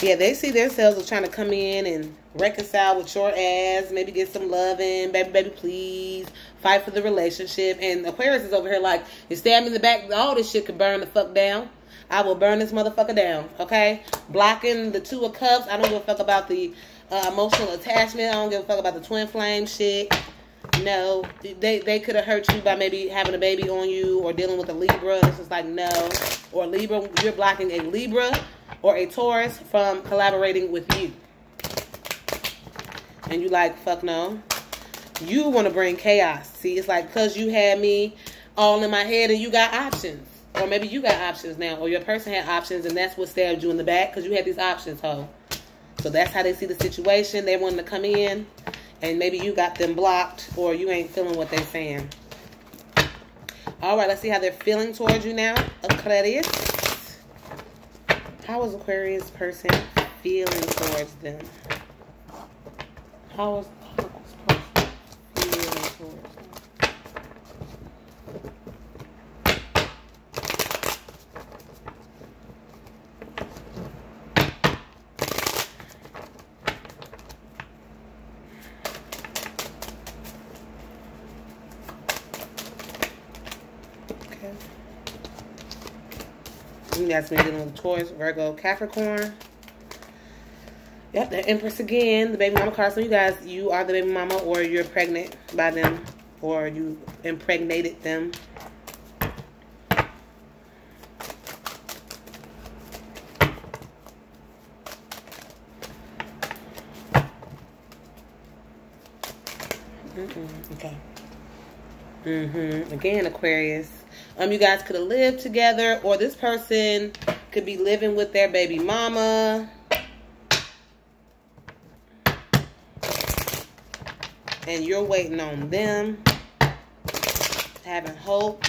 Yeah, they see themselves as trying to come in and reconcile with your ass, maybe get some loving, baby, baby, please, fight for the relationship. And Aquarius is over here like, you stab me in the back, all this shit could burn the fuck down. I will burn this motherfucker down, okay? Blocking the two of cups. I don't give a fuck about the uh, emotional attachment. I don't give a fuck about the twin flame shit. No, they they could have hurt you by maybe having a baby on you or dealing with a Libra. It's just like no, or Libra. You're blocking a Libra or a Taurus from collaborating with you, and you like fuck no. You want to bring chaos. See, it's like because you had me all in my head and you got options, or maybe you got options now, or your person had options and that's what stabbed you in the back because you had these options, ho. So that's how they see the situation. They wanted to come in and maybe you got them blocked or you ain't feeling what they're saying. All right, let's see how they're feeling towards you now, Aquarius. How is Aquarius person feeling towards them? How is Aquarius person feeling towards them? That's me dealing with Taurus, Virgo, Capricorn. Yep, the Empress again, the baby mama card. So you guys, you are the baby mama or you're pregnant by them or you impregnated them. Mm -mm, okay. Mm-hmm. Again, Aquarius. Um, you guys could have lived together, or this person could be living with their baby mama. And you're waiting on them, having hope.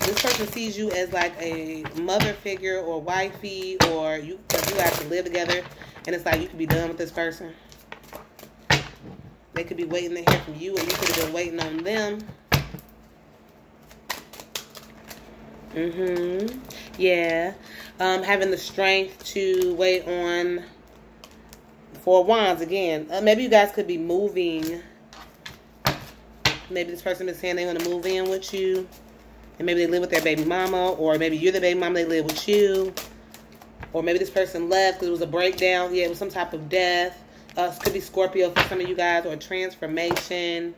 This person sees you as like a mother figure or wifey, or you, you guys to live together, and it's like you could be done with this person. They could be waiting to hear from you, and you could have been waiting on them. Mm-hmm. Yeah. Um, having the strength to wait on four wands again. Uh, maybe you guys could be moving. Maybe this person is saying they want to move in with you. And maybe they live with their baby mama. Or maybe you're the baby mama, they live with you. Or maybe this person left because it was a breakdown. Yeah, it was some type of death. Uh, could be Scorpio for some of you guys. Or transformation.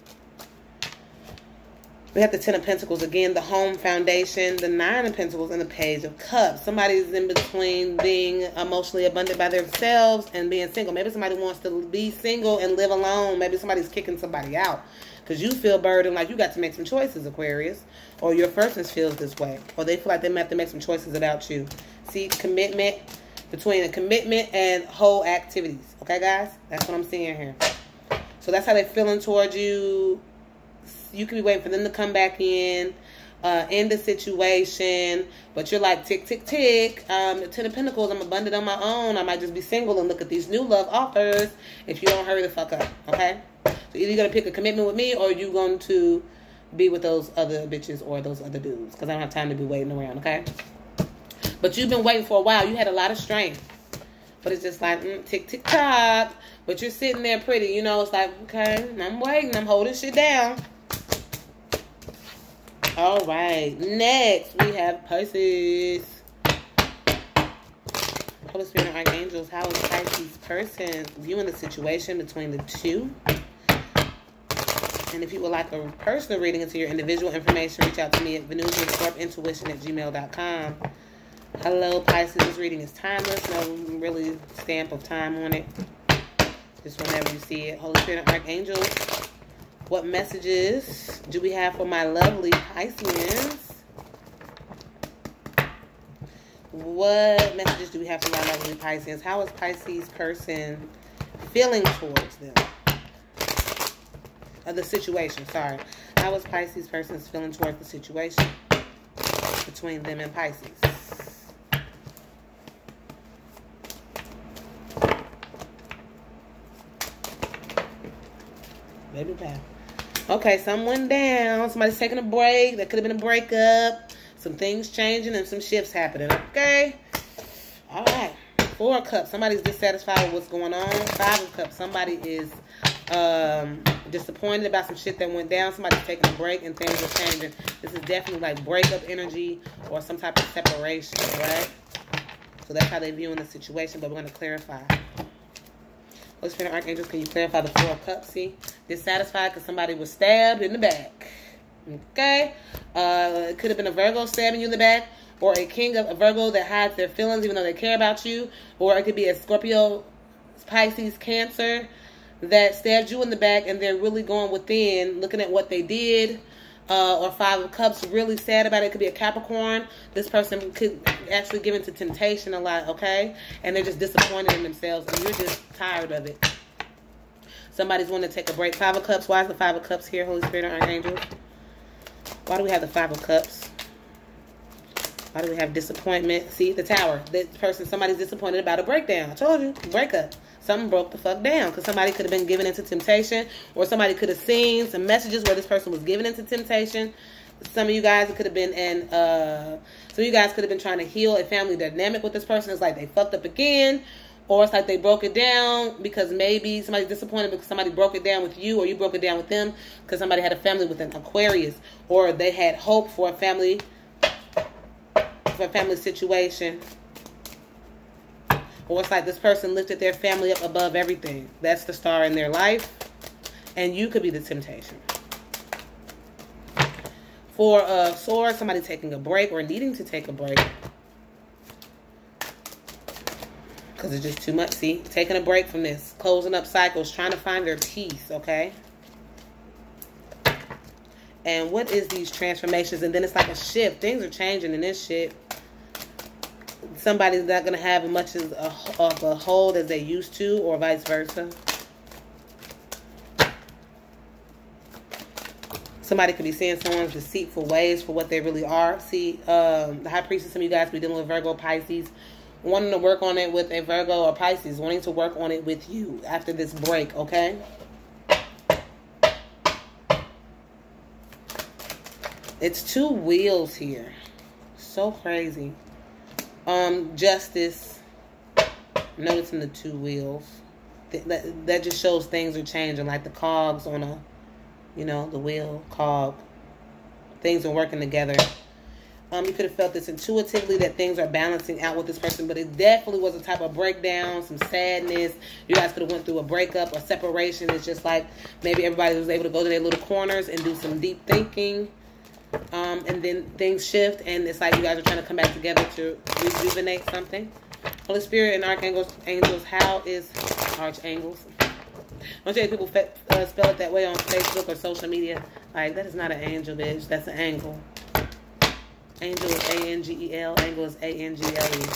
We have the Ten of Pentacles again, the Home Foundation, the Nine of Pentacles, and the Page of Cups. Somebody's in between being emotionally abundant by themselves and being single. Maybe somebody wants to be single and live alone. Maybe somebody's kicking somebody out because you feel burdened like you got to make some choices, Aquarius. Or your person feels this way. Or they feel like they have to make some choices about you. See, commitment between a commitment and whole activities. Okay, guys? That's what I'm seeing here. So that's how they're feeling towards you you could be waiting for them to come back in, uh, end the situation, but you're like tick tick tick. Um, Ten of Pentacles, I'm abundant on my own. I might just be single and look at these new love offers. If you don't hurry the fuck up, okay? So either you're gonna pick a commitment with me, or you're going to be with those other bitches or those other dudes, because I don't have time to be waiting around, okay? But you've been waiting for a while. You had a lot of strength. But it's just like, mm, tick, tick, tock. But you're sitting there pretty. You know, it's like, okay, I'm waiting. I'm holding shit down. All right. Next, we have Pisces. Holy Spirit and Archangels, how is Pisces person viewing the situation between the two? And if you would like a personal reading into your individual information, reach out to me at venusianscorpintuition at gmail.com. Hello, Pisces. This reading is timeless. No really stamp of time on it. Just whenever you see it. Holy Spirit and Archangels, what messages do we have for my lovely Pisces? What messages do we have for my lovely Pisces? How is Pisces person feeling towards them? Of the situation, sorry. How is Pisces person feeling towards the situation between them and Pisces? Okay, someone down. Somebody's taking a break. That could have been a breakup. Some things changing and some shifts happening. Okay. All right. Four of Cups. Somebody's dissatisfied with what's going on. Five of Cups. Somebody is um, disappointed about some shit that went down. Somebody's taking a break and things are changing. This is definitely like breakup energy or some type of separation, right? So that's how they're viewing the situation, but we're going to clarify. Holy Spirit Archangels, can you clarify the Four of Cups? See? Dissatisfied because somebody was stabbed in the back. Okay? Uh, it could have been a Virgo stabbing you in the back or a king of a Virgo that hides their feelings even though they care about you, or it could be a Scorpio, Pisces, Cancer that stabbed you in the back and they're really going within, looking at what they did. Uh, or Five of Cups, really sad about it. it. Could be a Capricorn. This person could actually give into temptation a lot, okay? And they're just disappointed in themselves, and you're just tired of it. Somebody's wanting to take a break. Five of Cups. Why is the Five of Cups here, Holy Spirit or Archangel? Why do we have the Five of Cups? Why do we have disappointment? See, the tower. This person, somebody's disappointed about a breakdown. I told you, breakup. Something broke the fuck down because somebody could have been given into temptation, or somebody could have seen some messages where this person was given into temptation. Some of you guys could have been, in uh, some of you guys could have been trying to heal a family dynamic with this person. It's like they fucked up again, or it's like they broke it down because maybe somebody's disappointed because somebody broke it down with you, or you broke it down with them because somebody had a family with an Aquarius, or they had hope for a family for a family situation. Or it's like this person lifted their family up above everything. That's the star in their life. And you could be the temptation. For a sword, somebody taking a break or needing to take a break. Because it's just too much. See, taking a break from this. Closing up cycles, trying to find their peace, okay? And what is these transformations? And then it's like a shift. Things are changing in this shit somebody's not going to have as much as a, of a hold as they used to or vice versa. Somebody could be seeing someone's deceitful ways for what they really are. See, um, the high priestess, some of you guys be dealing with Virgo, Pisces, wanting to work on it with a Virgo or Pisces, wanting to work on it with you after this break, okay? It's two wheels here. So crazy. Um, justice. Noticing the two wheels. That, that just shows things are changing, like the cogs on a, you know, the wheel cog. Things are working together. Um, you could have felt this intuitively that things are balancing out with this person, but it definitely was a type of breakdown, some sadness. You guys could have went through a breakup or separation. It's just like maybe everybody was able to go to their little corners and do some deep thinking um, and then things shift, and it's like you guys are trying to come back together to rejuvenate something. Holy Spirit and Archangels, angels, how is archangels? Don't you people uh, spell it that way on Facebook or social media? Like, that is not an angel, bitch. That's an angle. Angel is A-N-G-E-L. Angle is A-N-G-L-E.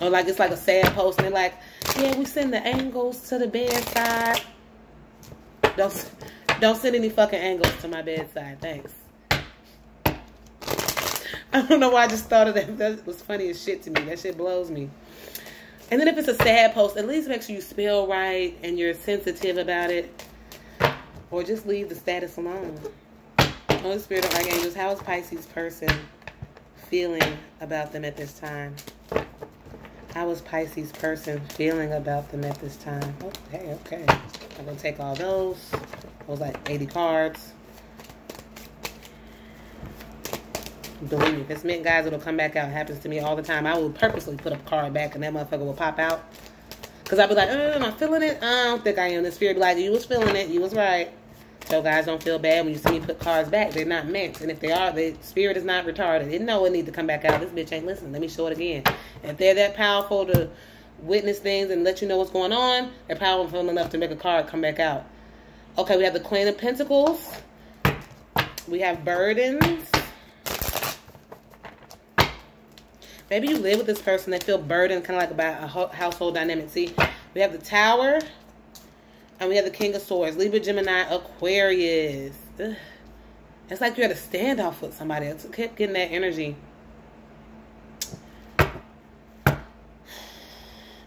Or like, it's like a sad post, and they're like, yeah, we send the angles to the bedside. Don't don't send any fucking angles to my bedside. Thanks. I don't know why I just thought of that. That was funny as shit to me. That shit blows me. And then if it's a sad post, at least make sure you spell right and you're sensitive about it. Or just leave the status alone. Holy Spirit of Archangels, how is Pisces person feeling about them at this time? How is Pisces person feeling about them at this time? Okay, okay. I'm going to take all those. Those like 80 cards. Believe me, if it's meant, guys, it'll come back out. It happens to me all the time. I will purposely put a card back and that motherfucker will pop out. Because I'll be like, uh, am I feeling it? I don't think I am. The spirit be like, you was feeling it. You was right. So guys, don't feel bad when you see me put cards back. They're not meant. And if they are, the spirit is not retarded. It know it need to come back out. This bitch ain't listening. Let me show it again. If they're that powerful to witness things and let you know what's going on, they're powerful enough to make a card come back out. Okay, we have the Queen of Pentacles. We have burdens. Maybe you live with this person. They feel burdened, kind of like about a household dynamic. See, we have the Tower. And we have the King of Swords. Libra, Gemini, Aquarius. Ugh. It's like you're at a standoff with somebody. I kept getting that energy.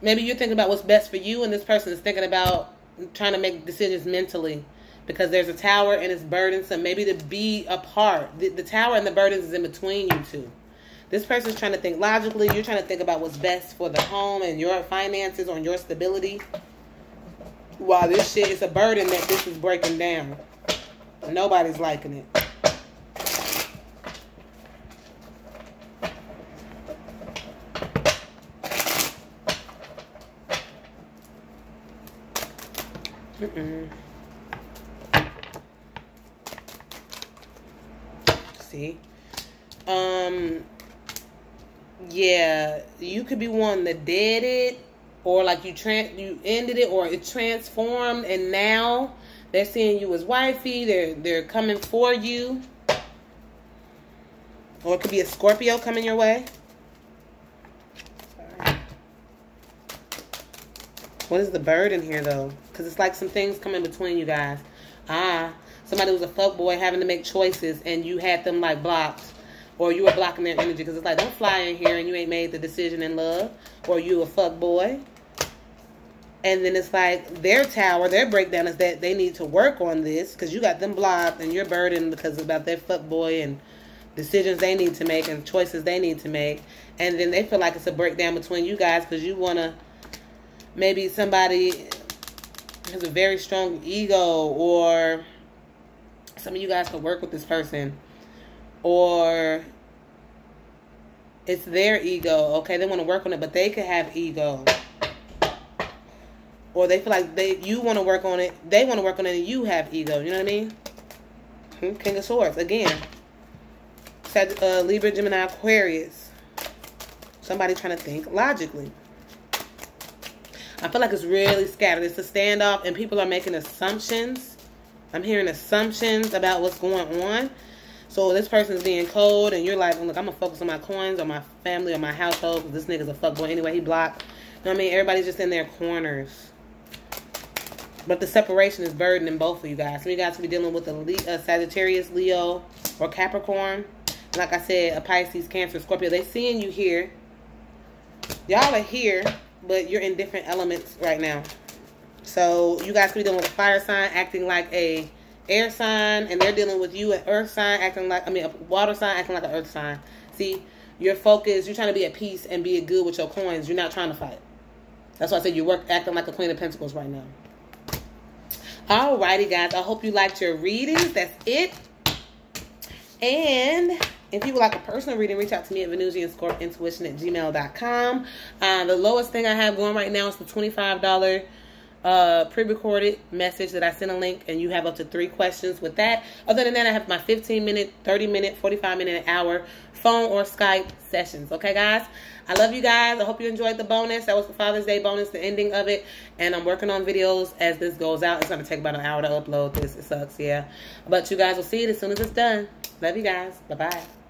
Maybe you're thinking about what's best for you, and this person is thinking about trying to make decisions mentally because there's a tower and it's burdensome. Maybe to be apart. The, the tower and the burdens is in between you two. This person's trying to think logically. You're trying to think about what's best for the home and your finances or your stability. While this shit is a burden that this is breaking down. Nobody's liking it. Mm-mm. See? Um yeah, you could be one that did it or like you tran you ended it or it transformed and now they're seeing you as wifey, they're they're coming for you. Or it could be a Scorpio coming your way. What is the bird in here though? Because it's like some things coming between you guys. Ah, somebody was a fuck boy having to make choices and you had them like blocked. Or you were blocking their energy because it's like, don't fly in here and you ain't made the decision in love. Or you a fuck boy. And then it's like their tower, their breakdown is that they need to work on this because you got them blocked and you're burdened because about their boy and decisions they need to make and choices they need to make. And then they feel like it's a breakdown between you guys because you want to maybe somebody has a very strong ego or some of you guys could work with this person or it's their ego okay they want to work on it but they could have ego or they feel like they you want to work on it they want to work on it and you have ego you know what i mean hmm, king of swords again uh, libra gemini aquarius somebody trying to think logically I feel like it's really scattered. It's a standoff, and people are making assumptions. I'm hearing assumptions about what's going on. So this person's being cold, and you're like, look, I'm gonna focus on my coins, or my family, or my household. Cause this nigga's a fuckboy anyway. He blocked. You know what I mean? Everybody's just in their corners. But the separation is burdening both of you guys. Some of you guys will be dealing with a, a Sagittarius, Leo, or Capricorn. Like I said, a Pisces, Cancer, Scorpio. They seeing you here. Y'all are here but you're in different elements right now. So you guys could be dealing with a fire sign acting like a air sign, and they're dealing with you an earth sign acting like I mean a water sign acting like an earth sign. See, you're focused. You're trying to be at peace and be good with your coins. You're not trying to fight. That's why I said you work acting like a queen of pentacles right now. Alrighty, guys. I hope you liked your readings. That's it. And if you would like a personal reading, reach out to me at Venusian at gmail.com. Uh, the lowest thing I have going right now is the $25 uh, pre-recorded message that I send a link, and you have up to three questions with that. Other than that, I have my 15 minute, 30 minute, 45 minute, hour phone or Skype sessions. Okay, guys? I love you guys. I hope you enjoyed the bonus. That was the Father's Day bonus, the ending of it. And I'm working on videos as this goes out. It's going to take about an hour to upload this. It sucks, yeah. But you guys will see it as soon as it's done. Love you guys. Bye-bye.